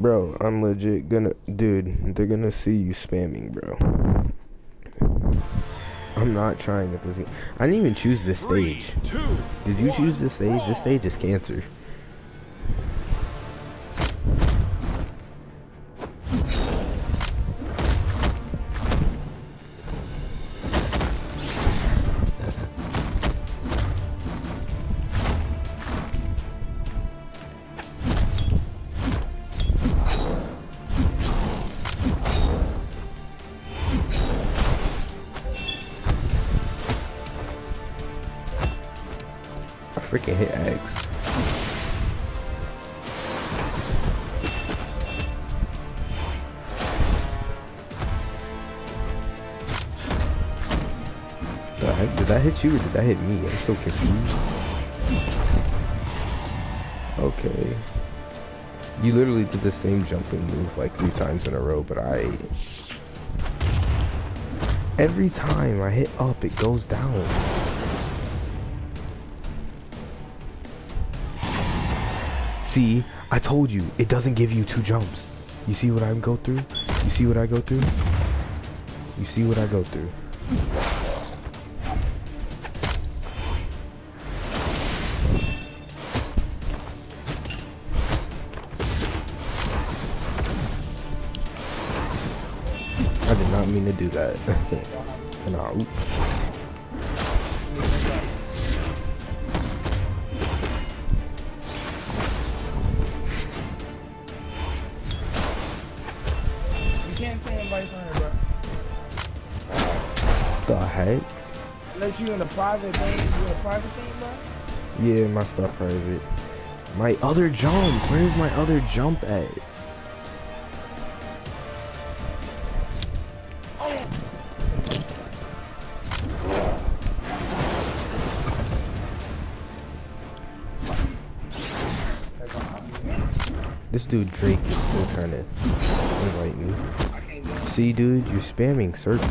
Bro, I'm legit gonna, dude, they're gonna see you spamming, bro. I'm not trying at this game. I didn't even choose this stage. Three, two, Did you choose this stage? This stage is cancer. Freaking hit X. Did that hit you or did that hit me? I'm so confused. Okay. You literally did the same jumping move like three times in a row, but I... Every time I hit up, it goes down. See, I told you, it doesn't give you two jumps. You see what I go through? You see what I go through? You see what I go through? I did not mean to do that. nah, anybody's on bro. The heck? Unless you in a private thing, you in a private thing, bro. Yeah, my stuff private. My other jump. Where's my other jump at? This dude Drake is still trying to invite me. See, dude, you're spamming circle.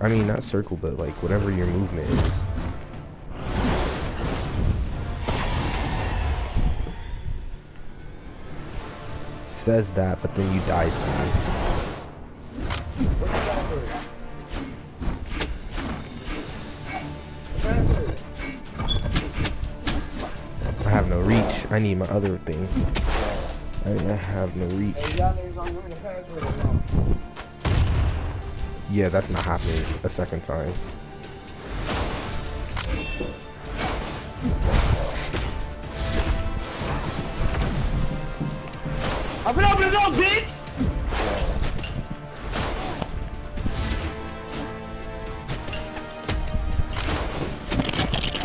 I mean, not circle, but like whatever your movement is. Says that, but then you die. I have no reach. I need my other thing. I have no reach. Yeah, that's not happening a second time. I've been opening the door, bitch!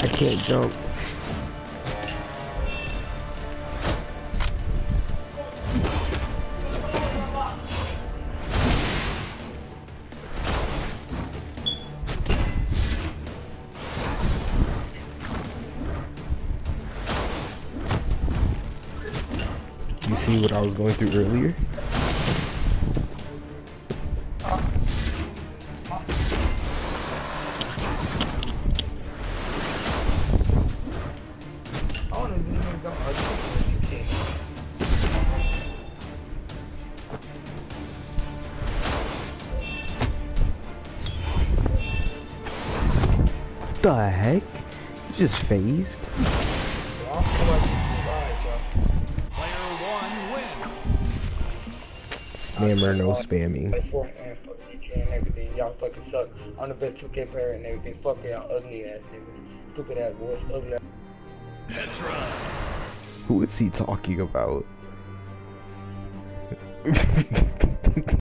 I can't jump. See what I was going through earlier? The heck? You just phased? No spamming. And fuck DK and everything. Y'all fucking suck. I'm the best 2K player and everything. Fuck y'all ugly ass niggas. Stupid ass boys. Ugly ass. Petra. Who is he talking about?